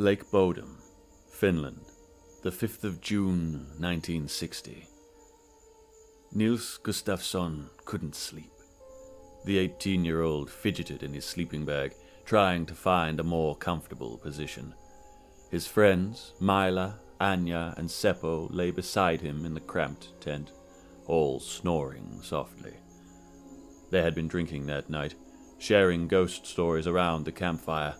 Lake Bodom, Finland, the 5th of June, 1960. Nils Gustafsson couldn't sleep. The 18 year old fidgeted in his sleeping bag, trying to find a more comfortable position. His friends, Mila, Anya, and Seppo, lay beside him in the cramped tent, all snoring softly. They had been drinking that night, sharing ghost stories around the campfire.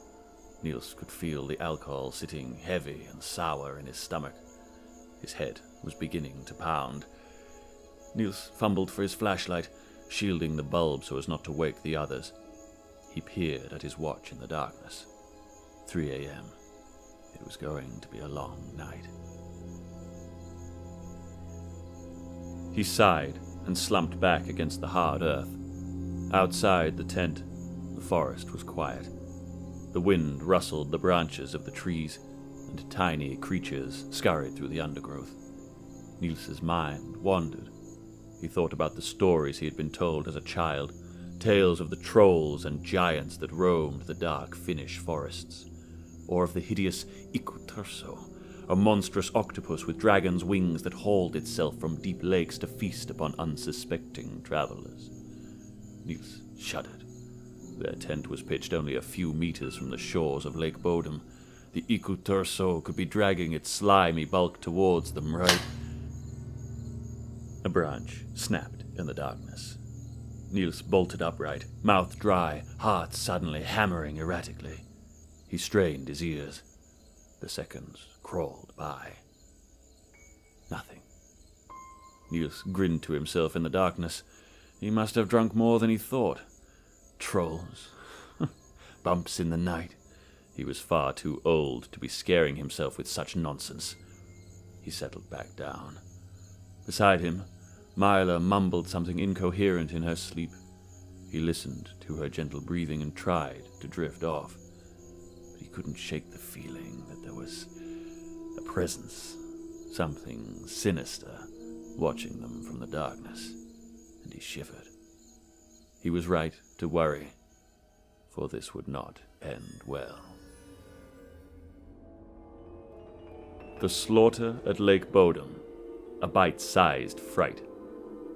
Nils could feel the alcohol sitting heavy and sour in his stomach. His head was beginning to pound. Nils fumbled for his flashlight, shielding the bulb so as not to wake the others. He peered at his watch in the darkness. 3 a.m. It was going to be a long night. He sighed and slumped back against the hard earth. Outside the tent, the forest was quiet. The wind rustled the branches of the trees, and tiny creatures scurried through the undergrowth. Nils's mind wandered. He thought about the stories he had been told as a child, tales of the trolls and giants that roamed the dark Finnish forests, or of the hideous Ikuturso, a monstrous octopus with dragon's wings that hauled itself from deep lakes to feast upon unsuspecting travelers. Nils shuddered. Their tent was pitched only a few meters from the shores of Lake Bodom. The Ikuturso could be dragging its slimy bulk towards them right. A branch snapped in the darkness. Nils bolted upright, mouth dry, heart suddenly hammering erratically. He strained his ears. The seconds crawled by. Nothing. Nils grinned to himself in the darkness. He must have drunk more than he thought. Trolls. Bumps in the night. He was far too old to be scaring himself with such nonsense. He settled back down. Beside him, Mila mumbled something incoherent in her sleep. He listened to her gentle breathing and tried to drift off. But he couldn't shake the feeling that there was a presence, something sinister, watching them from the darkness, and he shivered. He was right to worry, for this would not end well. The Slaughter at Lake Bodom, a bite sized fright.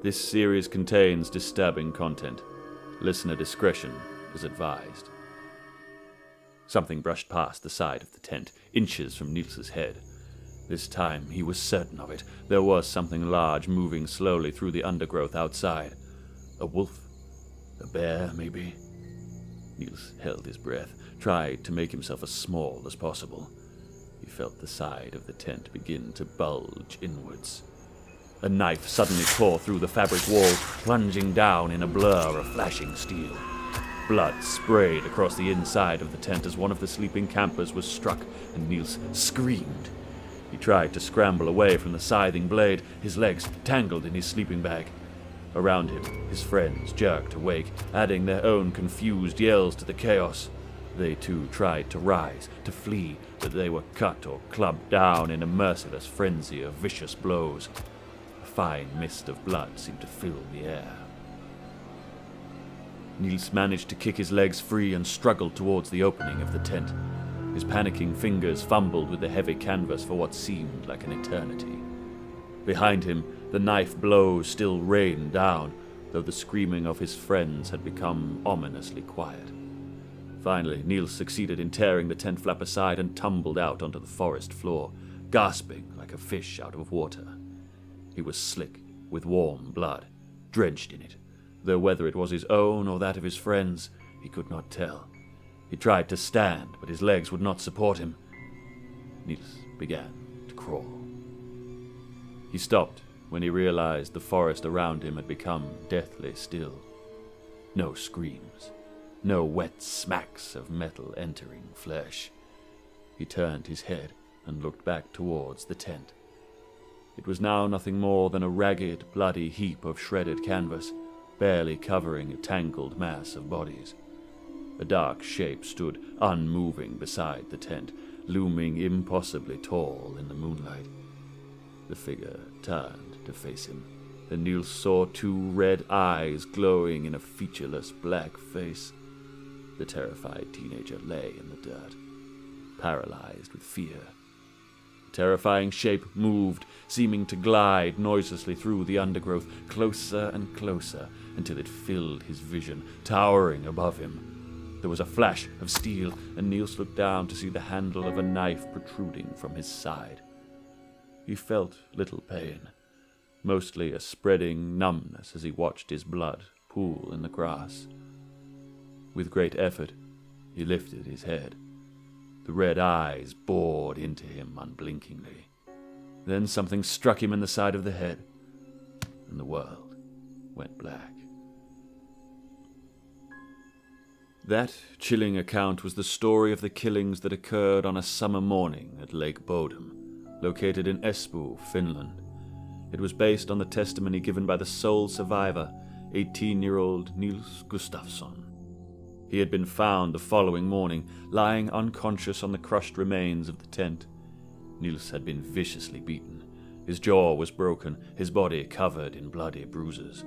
This series contains disturbing content. Listener discretion is advised. Something brushed past the side of the tent, inches from Nils's head. This time he was certain of it. There was something large moving slowly through the undergrowth outside. A wolf? A bear, maybe? Nils held his breath, tried to make himself as small as possible. He felt the side of the tent begin to bulge inwards. A knife suddenly tore through the fabric wall, plunging down in a blur of flashing steel. Blood sprayed across the inside of the tent as one of the sleeping campers was struck, and Nils screamed. He tried to scramble away from the scything blade, his legs tangled in his sleeping bag. Around him, his friends jerked awake, adding their own confused yells to the chaos. They too tried to rise, to flee, but they were cut or clubbed down in a merciless frenzy of vicious blows. A fine mist of blood seemed to fill the air. Nils managed to kick his legs free and struggled towards the opening of the tent. His panicking fingers fumbled with the heavy canvas for what seemed like an eternity. Behind him, the knife blows still rained down, though the screaming of his friends had become ominously quiet. Finally, Nils succeeded in tearing the tent flap aside and tumbled out onto the forest floor, gasping like a fish out of water. He was slick, with warm blood, drenched in it, though whether it was his own or that of his friends, he could not tell. He tried to stand, but his legs would not support him. Nils began to crawl. He stopped when he realized the forest around him had become deathly still. No screams, no wet smacks of metal entering flesh. He turned his head and looked back towards the tent. It was now nothing more than a ragged, bloody heap of shredded canvas, barely covering a tangled mass of bodies. A dark shape stood unmoving beside the tent, looming impossibly tall in the moonlight. The figure turned to face him, and Nils saw two red eyes glowing in a featureless black face. The terrified teenager lay in the dirt. paralyzed with fear. The terrifying shape moved, seeming to glide noiselessly through the undergrowth, closer and closer, until it filled his vision, towering above him. There was a flash of steel, and Nils looked down to see the handle of a knife protruding from his side. He felt little pain, mostly a spreading numbness as he watched his blood pool in the grass. With great effort, he lifted his head. The red eyes bored into him unblinkingly. Then something struck him in the side of the head, and the world went black. That chilling account was the story of the killings that occurred on a summer morning at Lake Bodom, located in Espoo, Finland. It was based on the testimony given by the sole survivor, 18 year old Nils Gustafsson. He had been found the following morning, lying unconscious on the crushed remains of the tent. Nils had been viciously beaten. His jaw was broken, his body covered in bloody bruises.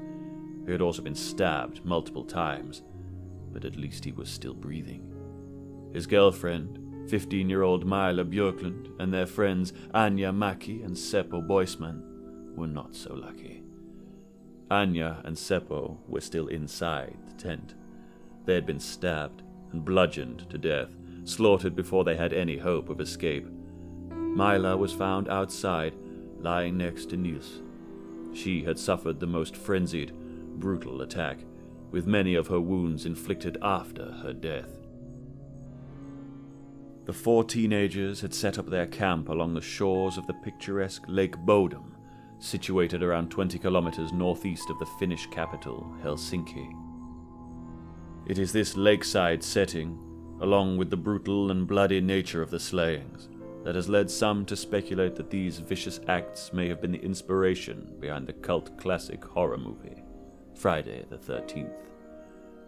He had also been stabbed multiple times, but at least he was still breathing. His girlfriend, 15 year old Myla Björklund, and their friends Anya Maki and Seppo Boisman were not so lucky. Anya and Seppo were still inside the tent. They had been stabbed and bludgeoned to death, slaughtered before they had any hope of escape. Myla was found outside, lying next to Nils. She had suffered the most frenzied, brutal attack, with many of her wounds inflicted after her death. The four teenagers had set up their camp along the shores of the picturesque Lake Bodom, situated around 20 kilometers northeast of the Finnish capital, Helsinki. It is this lakeside setting, along with the brutal and bloody nature of the slayings, that has led some to speculate that these vicious acts may have been the inspiration behind the cult classic horror movie, Friday the 13th.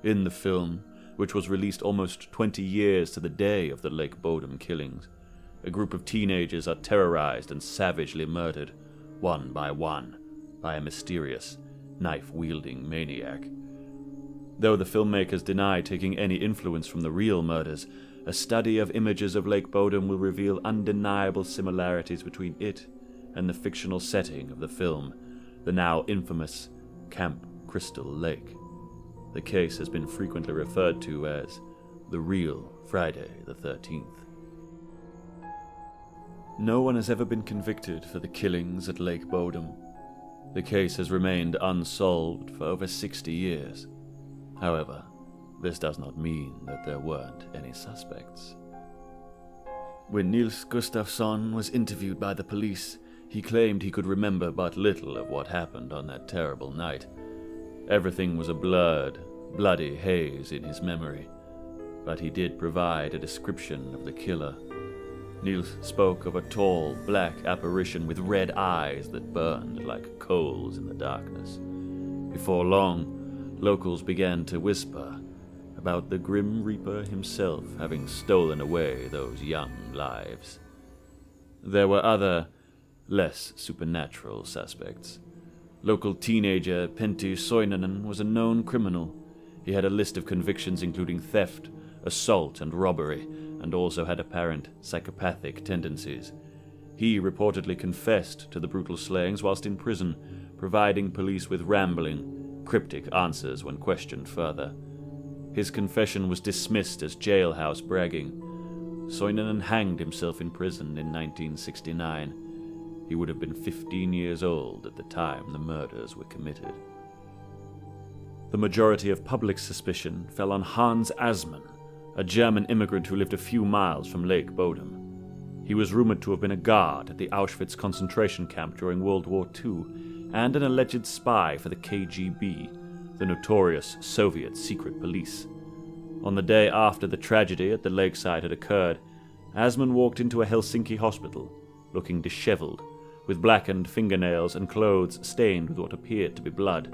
In the film, which was released almost 20 years to the day of the Lake Bodom killings, a group of teenagers are terrorized and savagely murdered, one by one, by a mysterious, knife wielding maniac. Though the filmmakers deny taking any influence from the real murders, a study of images of Lake Bodom will reveal undeniable similarities between it and the fictional setting of the film, the now infamous Camp Crystal Lake. The case has been frequently referred to as the real Friday the 13th. No one has ever been convicted for the killings at Lake Bodom. The case has remained unsolved for over 60 years. However, this does not mean that there weren't any suspects. When Nils Gustafsson was interviewed by the police, he claimed he could remember but little of what happened on that terrible night. Everything was a blurred, bloody haze in his memory, but he did provide a description of the killer. Nils spoke of a tall, black apparition with red eyes that burned like coals in the darkness. Before long, locals began to whisper about the Grim Reaper himself having stolen away those young lives. There were other, less supernatural suspects. Local teenager Pentti Soininen was a known criminal. He had a list of convictions including theft, assault, and robbery, and also had apparent psychopathic tendencies. He reportedly confessed to the brutal slayings whilst in prison, providing police with rambling, cryptic answers when questioned further. His confession was dismissed as jailhouse bragging. Soininen hanged himself in prison in 1969. He would have been 15 years old at the time the murders were committed. The majority of public suspicion fell on Hans Assmann, a German immigrant who lived a few miles from Lake Bodom. He was rumored to have been a guard at the Auschwitz concentration camp during World War II and an alleged spy for the KGB, the notorious Soviet secret police. On the day after the tragedy at the lakeside had occurred, Assmann walked into a Helsinki hospital, looking disheveled with blackened fingernails and clothes stained with what appeared to be blood.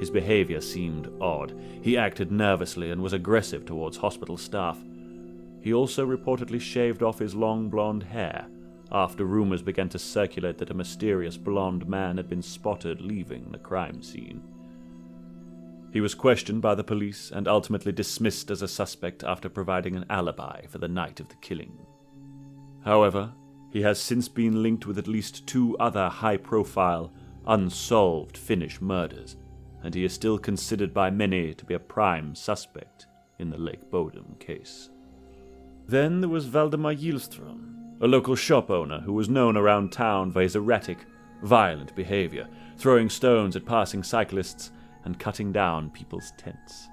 His behavior seemed odd. He acted nervously and was aggressive towards hospital staff. He also reportedly shaved off his long blonde hair after rumors began to circulate that a mysterious blonde man had been spotted leaving the crime scene. He was questioned by the police and ultimately dismissed as a suspect after providing an alibi for the night of the killing. However, he has since been linked with at least two other high profile, unsolved Finnish murders, and he is still considered by many to be a prime suspect in the Lake Bodom case. Then there was Valdemar Gyllström, a local shop owner who was known around town for his erratic, violent behavior, throwing stones at passing cyclists and cutting down people's tents.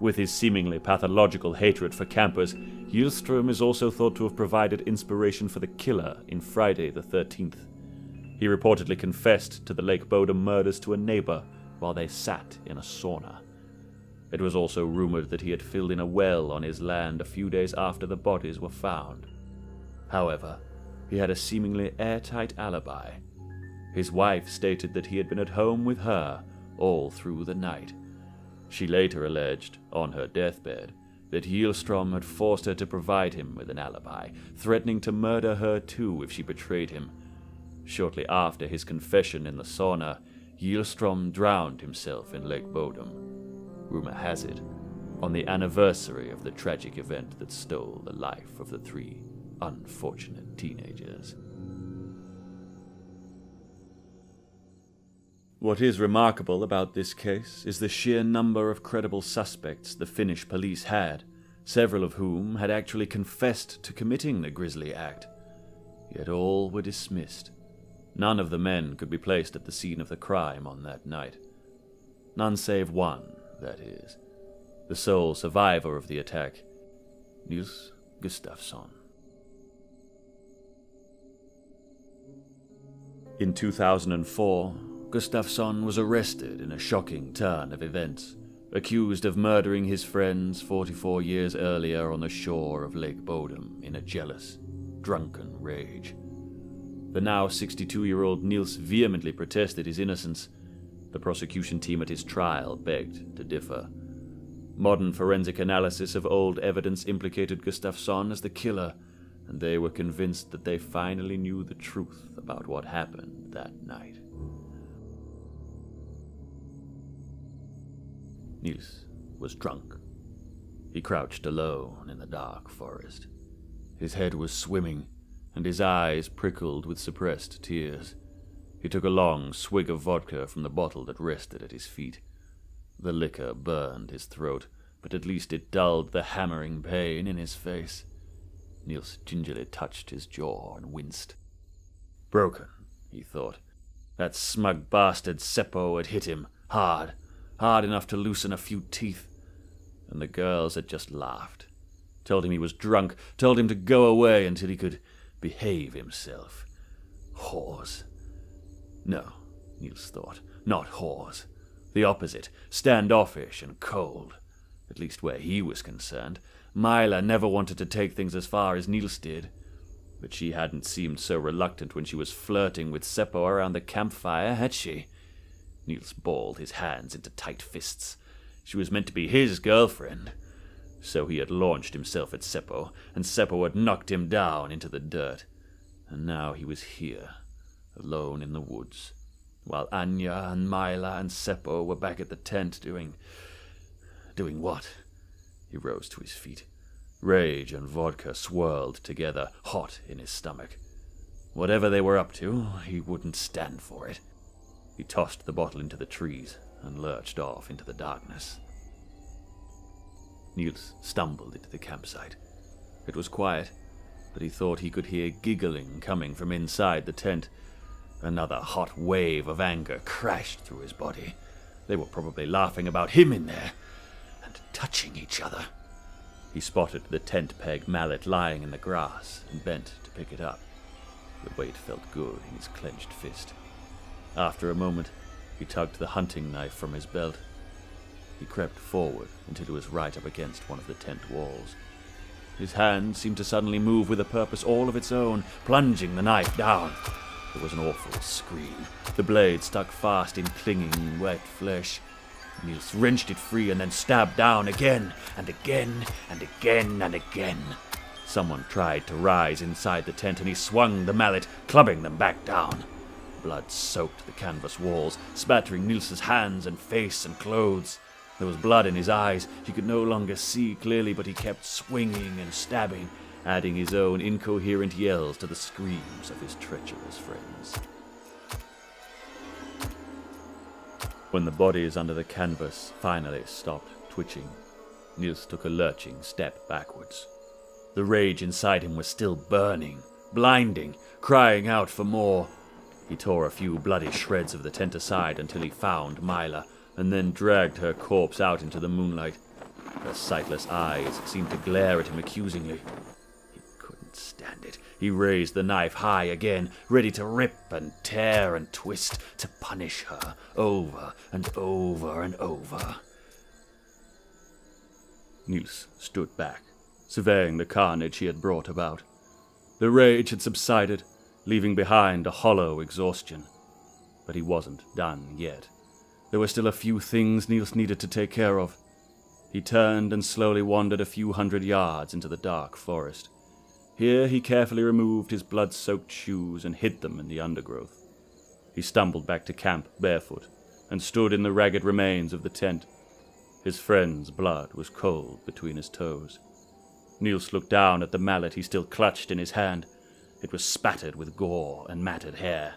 With his seemingly pathological hatred for campers, Gyllström is also thought to have provided inspiration for the killer in Friday the 13th. He reportedly confessed to the Lake Bodom murders to a neighbor while they sat in a sauna. It was also rumored that he had filled in a well on his land a few days after the bodies were found. However, he had a seemingly airtight alibi. His wife stated that he had been at home with her all through the night she later alleged, on her deathbed, that Gyllström had forced her to provide him with an alibi, threatening to murder her too if she betrayed him. Shortly after his confession in the sauna, Gyllström drowned himself in Lake Bodom. Rumor has it, on the anniversary of the tragic event that stole the life of the three unfortunate teenagers. What is remarkable about this case is the sheer number of credible suspects the Finnish police had, several of whom had actually confessed to committing the grisly act. Yet all were dismissed. None of the men could be placed at the scene of the crime on that night. None save one, that is. The sole survivor of the attack, Nils Gustafsson. In 2004, Gustafsson was arrested in a shocking turn of events, accused of murdering his friends 44 years earlier on the shore of Lake Bodom in a jealous, drunken rage. The now 62 year old Nils vehemently protested his innocence. The prosecution team at his trial begged to differ. Modern forensic analysis of old evidence implicated Gustafsson as the killer, and they were convinced that they finally knew the truth about what happened that night. Nils was drunk. He crouched alone in the dark forest. His head was swimming, and his eyes prickled with suppressed tears. He took a long swig of vodka from the bottle that rested at his feet. The liquor burned his throat, but at least it dulled the hammering pain in his face. Nils gingerly touched his jaw and winced. Broken, he thought. That smug bastard Seppo had hit him, hard, hard enough to loosen a few teeth. And the girls had just laughed, told him he was drunk, told him to go away until he could behave himself. Whores. No, Nils thought, not whores. The opposite, standoffish and cold. At least where he was concerned. Mila never wanted to take things as far as Nils did. But she hadn't seemed so reluctant when she was flirting with Seppo around the campfire, had she? Nils balled his hands into tight fists. She was meant to be his girlfriend. So he had launched himself at Seppo, and Seppo had knocked him down into the dirt. And now he was here, alone in the woods, while Anya and Mila and Seppo were back at the tent doing. doing what? He rose to his feet. Rage and vodka swirled together, hot in his stomach. Whatever they were up to, he wouldn't stand for it. He tossed the bottle into the trees and lurched off into the darkness. Nils stumbled into the campsite. It was quiet, but he thought he could hear giggling coming from inside the tent. Another hot wave of anger crashed through his body. They were probably laughing about him in there and touching each other. He spotted the tent peg mallet lying in the grass and bent to pick it up. The weight felt good in his clenched fist. After a moment, he tugged the hunting knife from his belt. He crept forward until he was right up against one of the tent walls. His hand seemed to suddenly move with a purpose all of its own, plunging the knife down. There was an awful scream. The blade stuck fast in clinging, wet flesh. Nils wrenched it free and then stabbed down again and again and again and again. Someone tried to rise inside the tent and he swung the mallet, clubbing them back down. Blood soaked the canvas walls, spattering Nils's hands and face and clothes. There was blood in his eyes. He could no longer see clearly, but he kept swinging and stabbing, adding his own incoherent yells to the screams of his treacherous friends. When the bodies under the canvas finally stopped twitching, Nils took a lurching step backwards. The rage inside him was still burning, blinding, crying out for more. He tore a few bloody shreds of the tent aside until he found Myla, and then dragged her corpse out into the moonlight. Her sightless eyes seemed to glare at him accusingly. He couldn't stand it. He raised the knife high again, ready to rip and tear and twist, to punish her over and over and over. Nils stood back, surveying the carnage he had brought about. The rage had subsided, leaving behind a hollow exhaustion. But he wasn't done yet. There were still a few things Nils needed to take care of. He turned and slowly wandered a few hundred yards into the dark forest. Here he carefully removed his blood soaked shoes and hid them in the undergrowth. He stumbled back to camp barefoot and stood in the ragged remains of the tent. His friend's blood was cold between his toes. Nils looked down at the mallet he still clutched in his hand. It was spattered with gore and matted hair.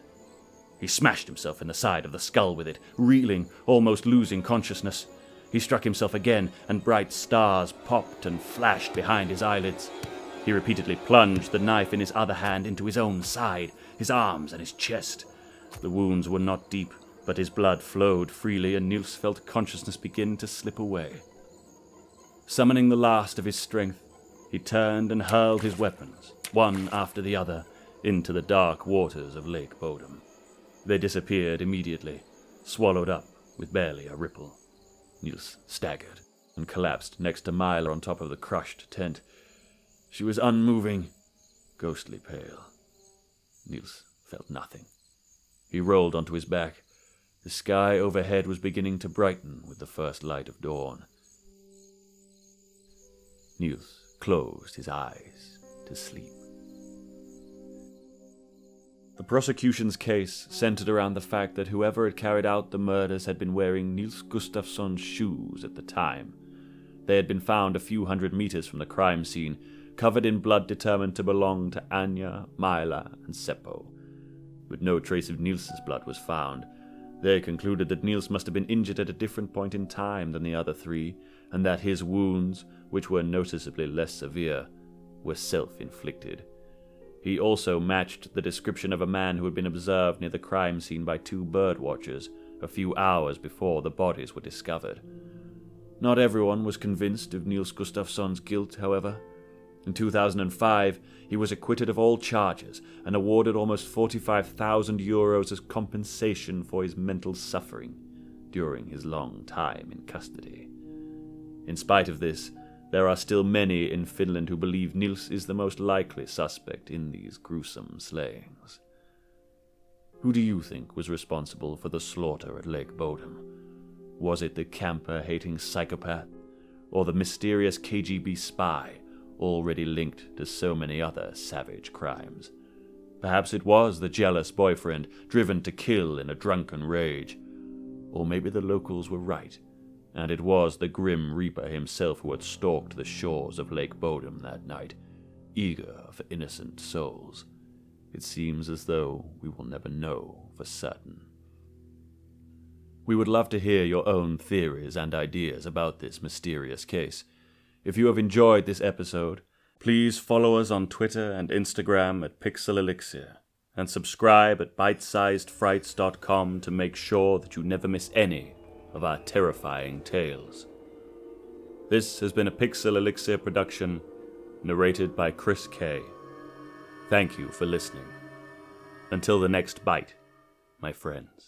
He smashed himself in the side of the skull with it, reeling, almost losing consciousness. He struck himself again, and bright stars popped and flashed behind his eyelids. He repeatedly plunged the knife in his other hand into his own side, his arms, and his chest. The wounds were not deep, but his blood flowed freely, and Nils felt consciousness begin to slip away. Summoning the last of his strength, he turned and hurled his weapons, one after the other, into the dark waters of Lake Bodom. They disappeared immediately, swallowed up with barely a ripple. Nils staggered and collapsed next to Myla on top of the crushed tent. She was unmoving, ghostly pale. Nils felt nothing. He rolled onto his back. The sky overhead was beginning to brighten with the first light of dawn. Nils closed his eyes to sleep. The prosecution's case centered around the fact that whoever had carried out the murders had been wearing Nils Gustafsson's shoes at the time. They had been found a few hundred meters from the crime scene, covered in blood determined to belong to Anya, Myla, and Seppo. But no trace of Nils's blood was found. They concluded that Nils must have been injured at a different point in time than the other three, and that his wounds, which were noticeably less severe, were self inflicted. He also matched the description of a man who had been observed near the crime scene by two bird watchers a few hours before the bodies were discovered. Not everyone was convinced of Nils Gustafsson's guilt, however. In 2005, he was acquitted of all charges and awarded almost 45,000 euros as compensation for his mental suffering during his long time in custody. In spite of this, there are still many in Finland who believe Nils is the most likely suspect in these gruesome slayings. Who do you think was responsible for the slaughter at Lake Bodom? Was it the camper hating psychopath, or the mysterious KGB spy already linked to so many other savage crimes? Perhaps it was the jealous boyfriend driven to kill in a drunken rage. Or maybe the locals were right and it was the Grim Reaper himself who had stalked the shores of Lake Bodom that night, eager for innocent souls. It seems as though we will never know for certain. We would love to hear your own theories and ideas about this mysterious case. If you have enjoyed this episode, please follow us on Twitter and Instagram at Pixel Elixir, and subscribe at bitesizedfrights.com to make sure that you never miss any of our terrifying tales. This has been a Pixel Elixir production, narrated by Chris Kay. Thank you for listening. Until the next bite, my friends.